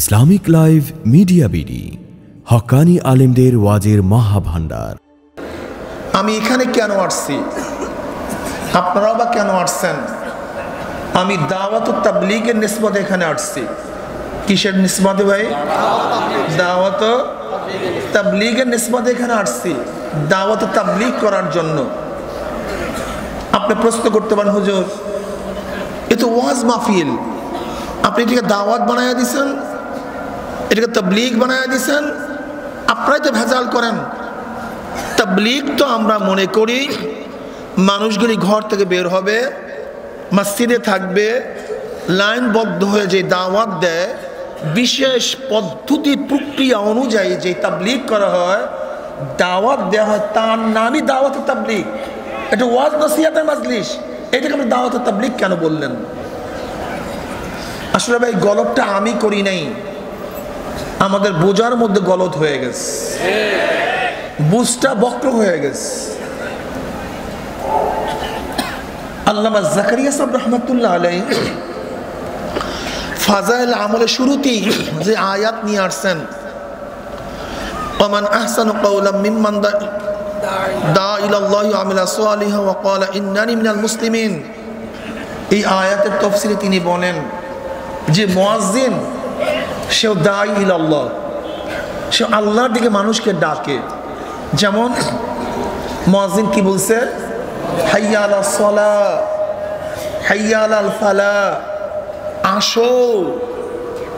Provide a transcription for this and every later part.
Islamic live media BD, হকানি আলেমদের ওয়াজের মহাভান্ডার আমি এখানে কেন আসছি? আপনারাও বা কেন আসছেন? আমি দাওয়াত তাবলিগের নিসবতে এখানে আসছি। কিসের নিসবতে ভাই? দাওয়াত তাবলিগের নিসবতে এখানে আসছি। দাওয়াত তাবলিগ করার জন্য। আপনি প্রশ্ন করতে পারেন, হুজুর, এ তো ওয়াজ মাহফিল। আপনি এটাকে দাওয়াত বানাইয়া দিছেন? এটাকে তবলিগ বানাইয়া দিছেন। আপনারাই তো ভেজাল করেন। তাবলিগ তো আমরা মনে করি মানুষগুলি ঘর থেকে বের হবে, মসজিদে থাকবে, লাইনবদ্ধ হয়ে যে দাওয়াত দেয়, বিশেষ পদ্ধতি প্রক্রিয়া অনুযায়ী যে তাবলিগ করা হয়, দাওয়াত দেওয়া হয় তার নামই দাওয়াত তাবলিগ। এটা ওয়াজ নসিয়াতের মাজলিস। এটাকে আপনি দাওয়াত তাবলিগ কেন বললেন? আসলে ভাই গলতটা আমি করি নাই। আমাদের বোঝার মধ্যে গলত হয়ে গেছে। বুঝটা বক্র হয়ে গেছে। আল্লামা জাকারিয়া সাহেব রহমতুল্লাহ আলাই ফাজাইল আমলের শুরুতেই যে আয়াত নিয়ে আসছেন, ওমান আহসান মিম্মান দা ইলাল্লাহি ওয়া আমিলা সালিহা ওয়া ক্বালা ইন্নানি মিনাল মুসলিমিন। এই আয়াতের তফসিলে তিনি বলেন যে মুয়াজ্জিন সেও দাই ইলাল্লাহ। সে আল্লাহর দিকে মানুষকে ডাকে। যেমন মুয়াজ্জিন কি বলছে? হাইয়া ফালা। আসো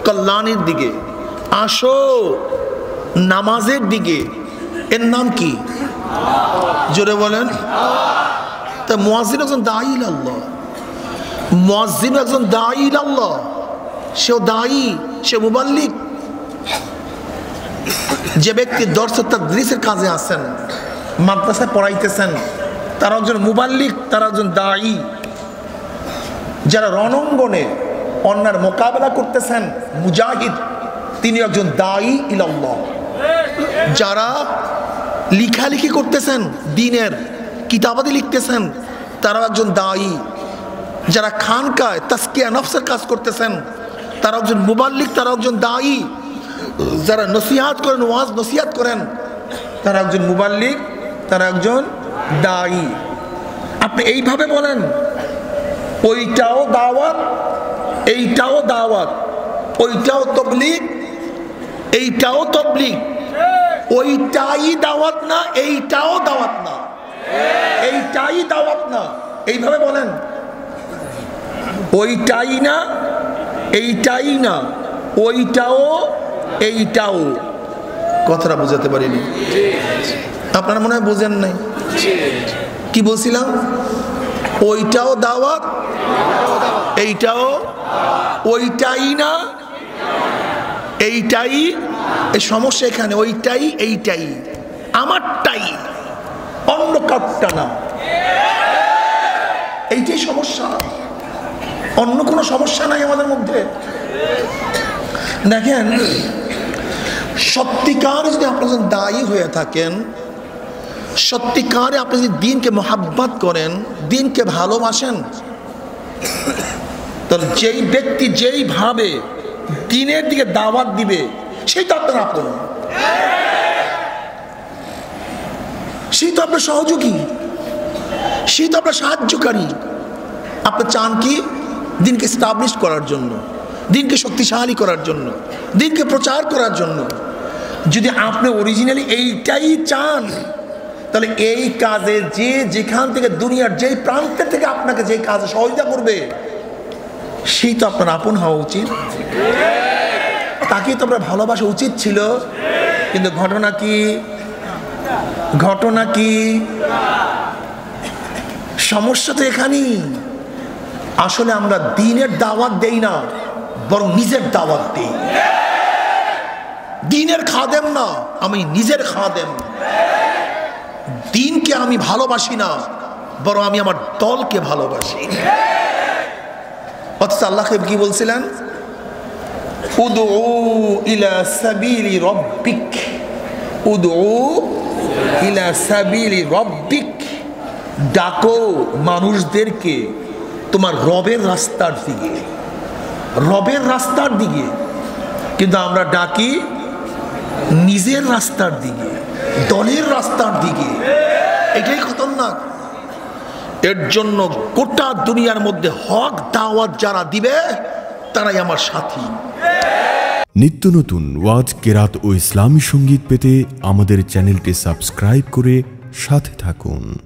কল্যাণের দিকে, আসো নামাজের দিকে। এর নাম কি? জোরে বলেন। তা মুয়াজ্জিন একজন দায়ী আল্লাহ মুয়াজ্জিন একজন দায়ী আল্লাহ সেও দায়ী, সে মুবাল্লিক যে ব্যক্তি দর্শক তাদৃশের কাজে আছেন মাদ্রাসায় পড়াইতেছেন, তারা একজন মুবাল্লিক তারা একজন দায়ী। যারা রণঙ্গনে অন্যার মোকাবেলা করতেছেন, মুজাহিদ, তিনি একজন দায়ী ইলাল্লাহ। যারা লিখালিখি করতেছেন, দিনের কিতাবাদি লিখতেছেন, তারাও একজন দায়ী। যারা খানকায় তাস্কিয়া নফসের কাজ করতেছেন তারা একজন মুবাল্লিক, তারা একজন দায়ী। যারা নসিহাত করেন, ওয়াজ নসিহাত করেন, তারা একজন মুবাল্লিক, তারা একজন দায়ী। আপনি এইভাবে বলেন, ওইটাও দাওয়াত, এইটাও দাওয়াত, ওইটাও তবলিগ, এইটাও তবলিগ, ওইটাই দাওয়াত না, এইটাও দাওয়াত না, এইটাই দাওয়াত না। এইভাবে বলেন, ওইটাই না এইটাই না, ওইটাও, এইটাও। কথাটা বুঝাতে পারিনি। আপনারা মনে হয় বোঝেন নাই। কি বলছিলাম? ওইটাও দাওয়াত, এইটাও, ওইটাই না, এইটাই, এই সমস্যা এখানে, ওইটাই, এইটাই, আমারটাই, অন্য কাপটা না। এইটাই সমস্যা। অন্য কোনো সমস্যা নাই আমাদের মধ্যে। দেখেন, সত্যিকার যদি আপনার যদি দায়ী হয়ে থাকেন, সত্যিকারে আপনি যদি দিনকে মোহাব্বত করেন, দিনকে ভালোবাসেন, তাহলে যেই ব্যক্তি যেইভাবে দিনের দিকে দাওয়াত দিবে, সেই তো আপনার আপন। সেই তো আপনার সহযোগী। সেই তো আপনার সাহায্যকারী। আপনি চান কি? দিনকে স্টাবলিশ করার জন্য, দিনকে শক্তিশালী করার জন্য, দিনকে প্রচার করার জন্য। যদি আপনি অরিজিনালি এইটাই চান, তাহলে এই কাজে যে যেখান থেকে দুনিয়ার যেই প্রান্তের থেকে আপনাকে যে কাজে সহযোগিতা করবে, সেই তো আপনার আপন হওয়া উচিত। তাকে তো আপনার ভালোবাসা উচিত ছিল। কিন্তু ঘটনা কি? ঘটনা কি? সমস্যা তো এখানেই। আসলে আমরা দিনের দাওয়াত দেই না, বরং নিজের দাওয়াত দেই। দিনের খাদেম না, আমি নিজের খাদেম। দিনকে আমি ভালোবাসি না, বরং আমি আমার দলকে ভালোবাসি। অথচ আল্লাহ কি বলছিলেন? ডাকো মানুষদেরকে তোমার রবের রাস্তার দিকে। রবের রাস্তার দিকে। কিন্তু আমরা ডাকি নিজের রাস্তার দিকে, দলের রাস্তার দিকে। এটাই খতরনাক। এর জন্য গোটা দুনিয়ার মধ্যে হক, দাওয়াত যারা দিবে, তারাই আমার সাথী। নিত্য নতুন ওয়াজ, কেরাত ও ইসলামী সংগীত পেতে আমাদের চ্যানেলটি সাবস্ক্রাইব করে সাথে থাকুন।